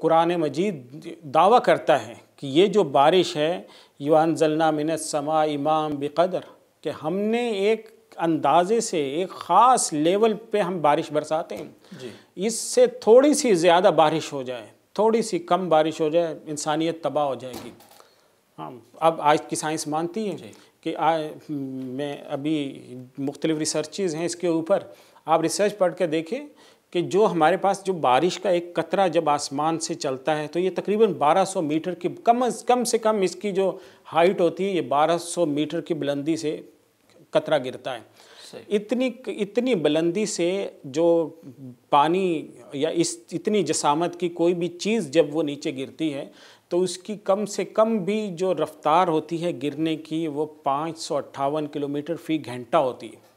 قرآن مجید دعویٰ کرتا ہے کہ یہ جو بارش ہے یوان ضلع من سما امام بقدر کہ ہم نے ایک اندازے سے ایک خاص لیول پہ ہم بارش برساتے ہیں۔ جی۔ اس سے تھوڑی سی زیادہ بارش ہو جائے تھوڑی سی کم بارش ہو جائے انسانیت تباہ ہو جائے گی۔ ہاں اب آج کی سائنس مانتی ہے کہ میں ابھی مختلف ریسرچز ہیں اس کے اوپر۔ آپ ریسرچ پڑھ کے دیکھیں کہ جو ہمارے پاس جو بارش کا ایک قطرہ جب آسمان سے چلتا ہے تو یہ تقریباً بارہ سو میٹر کی کم از کم سے کم اس کی جو ہائٹ ہوتی ہے یہ بارہ سو میٹر کی بلندی سے قطرہ گرتا ہے۔ اتنی اتنی بلندی سے جو پانی یا اس اتنی جسامت کی کوئی بھی چیز جب وہ نیچے گرتی ہے تو اس کی کم سے کم بھی جو رفتار ہوتی ہے گرنے کی وہ پانچ سو اٹھاون کلومیٹر فی گھنٹہ ہوتی ہے۔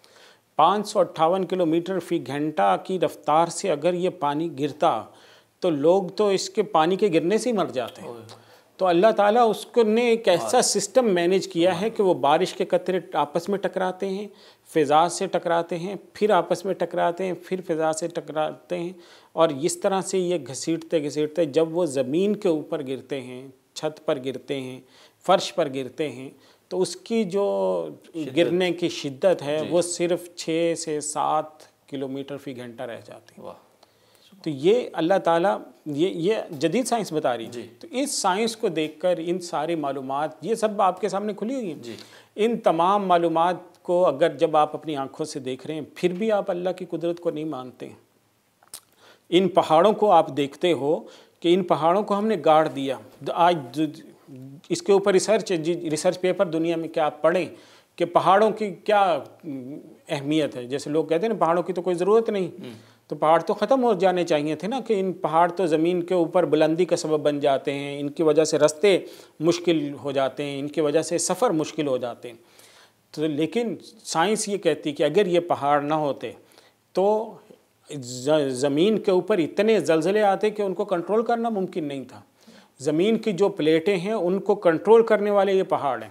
پانچ سو اٹھاون کلومیٹر فی گھنٹہ کی رفتار سے اگر یہ پانی گرتا تو لوگ تو اس کے پانی کے گرنے سے ہی مر جاتے ہیں۔ تو اللہ تعالیٰ اس کو نے ایک ایسا سسٹم مینج کیا ہے کہ وہ بارش کے قطرے آپس میں ٹکراتے ہیں، فضا سے ٹکراتے ہیں، پھر آپس میں ٹکراتے ہیں، پھر فضا سے ٹکراتے ہیں۔ اور اس طرح سے یہ گھسیٹتے گھسیٹتے جب وہ زمین کے اوپر گرتے ہیں، چھت پر گرتے ہیں، فرش پر گرتے ہیں تو اس کی جو گرنے کی شدت ہے وہ صرف چھ سے سات کلومیٹر فی گھنٹہ رہ جاتی ہے۔ تو یہ اللہ تعالیٰ یہ یہ جدید سائنس بتا رہی ہے۔ تو اس سائنس کو دیکھ کر ان ساری معلومات یہ سب آپ کے سامنے کھلی ہوئی ہیں۔ ان تمام معلومات کو اگر جب آپ اپنی آنکھوں سے دیکھ رہے ہیں پھر بھی آپ اللہ کی قدرت کو نہیں مانتے۔ ان پہاڑوں کو آپ دیکھتے ہو کہ ان پہاڑوں کو ہم نے گاڑ دیا۔ آج اس کے اوپر ریسرچ ریسرچ پیپر دنیا میں کیا آپ پڑھیں کہ پہاڑوں کی کیا اہمیت ہے؟ جیسے لوگ کہتے ہیں نا پہاڑوں کی تو کوئی ضرورت نہیں۔ تو پہاڑ تو ختم ہو جانے چاہیے تھے نا کہ ان پہاڑ تو زمین کے اوپر بلندی کا سبب بن جاتے ہیں ان کی وجہ سے رستے مشکل ہو جاتے ہیں ان کی وجہ سے سفر مشکل ہو جاتے ہیں۔ تو لیکن سائنس یہ کہتی کہ اگر یہ پہاڑ نہ ہوتے تو زمین کے اوپر اتنے زلزلے آتے کہ ان کو کنٹرول کرنا ممکن نہیں تھا۔ زمین کی جو پلیٹیں ہیں ان کو کنٹرول کرنے والے یہ پہاڑ ہیں۔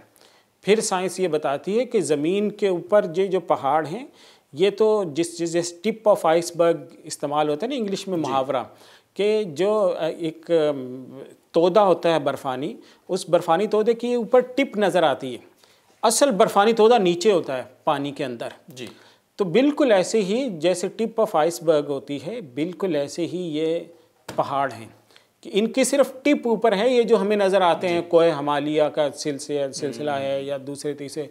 پھر سائنس یہ بتاتی ہے کہ زمین کے اوپر یہ جو پہاڑ ہیں یہ تو جس جس ٹپ آف آئس برگ استعمال ہوتا ہے نا انگلش میں محاورہ کہ جو ایک تودہ ہوتا ہے برفانی اس برفانی تودے کی اوپر ٹپ نظر آتی ہے۔ اصل برفانی تودہ نیچے ہوتا ہے پانی کے اندر۔ جی۔ تو بالکل ایسے ہی جیسے ٹپ آف آئس برگ ہوتی ہے بالکل ایسے ہی یہ پہاڑ ہیں۔ کہ ان کی صرف ٹپ اوپر ہے یہ جو ہمیں نظر آتے ہیں کوہ ہمالیہ کا سلسلہ سلسلہ ہے یا دوسرے تیسرے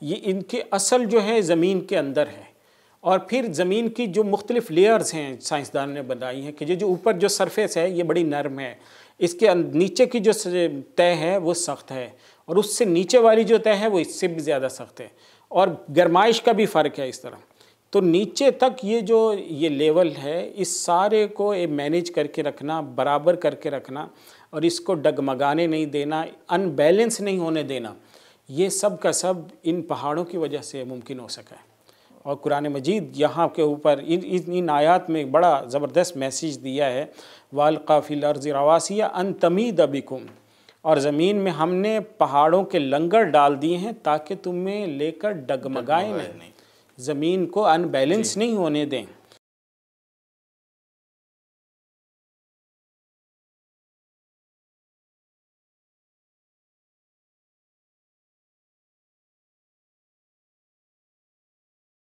یہ ان کے اصل جو ہے زمین کے اندر ہے اور پھر زمین کی جو مختلف لیئرز ہیں سائنسدان نے بنائی ہیں کہ یہ جو اوپر جو سرفیس ہے یہ بڑی نرم ہے۔ اس کے نیچے کی جو طے ہے وہ سخت ہے۔ اور اس سے نیچے والی جو طے ہے وہ اس سے بھی زیادہ سخت ہے۔ اور گرمائش کا بھی فرق ہے اس طرح۔ تو نیچے تک یہ جو یہ لیول ہے، اس سارے کو مینیج کر کے رکھنا، برابر کر کے رکھنا اور اس کو ڈگمگانے نہیں دینا ان بیلنس نہیں ہونے دینا، یہ سب کا سب ان پہاڑوں کی وجہ سے ممکن ہو سکا ہے۔ اور قرآن مجید یہاں کے اوپر ان ان آیات میں بڑا زبردست میسیج دیا ہے والقافی الارض رواسیہ ان تمید بکم اور زمین میں ہم نے پہاڑوں کے لنگر ڈال دیے ہیں تاکہ تمہیں لے کر ڈگمگائیں نہیں۔ زمین کو ان بیلنس نہیں ہونے دیں۔